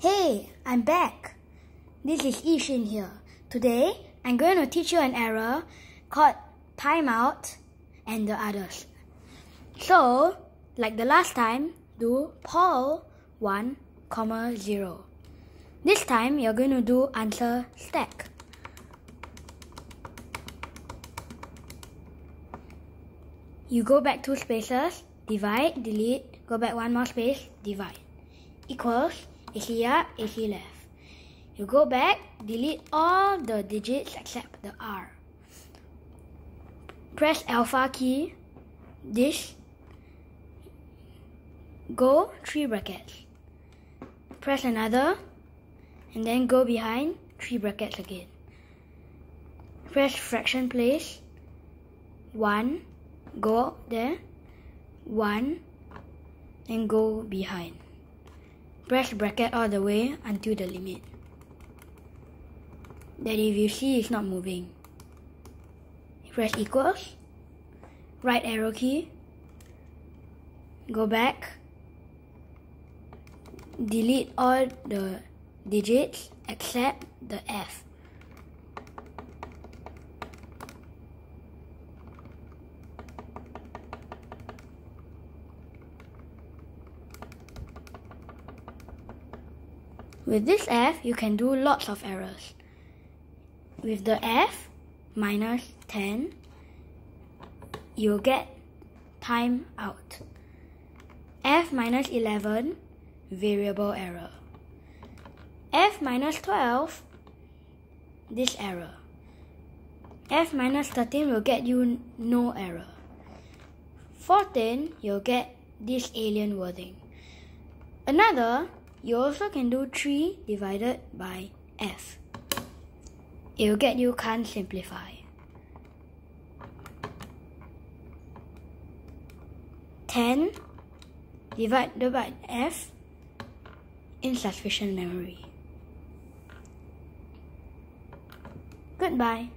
Hey, I'm back. This is Yixin here. Today, I'm going to teach you an error called timeout and the others. So, like the last time, do Pol 1, comma 0. This time, you're going to do answer stack. You go back two spaces, divide, delete, go back one more space, divide. Equals, AC left. You go back, delete all the digits except the R. Press alpha key, this, go three brackets. Press another, and then go behind three brackets again. Press fraction place, one, go there, one, and go behind. Press bracket all the way until the limit. That if you see it's not moving. Press equals, right arrow key, go back, delete all the digits except the F. With this F, you can do lots of errors. With the F, minus 10, you'll get time out. F minus 11, variable error. F minus 12, this error. F minus 13 will get you no error. 14, you'll get this alien wording. Another, you also can do 3 divided by F. It will get you can't simplify. 10 divided by F insufficient memory. Goodbye.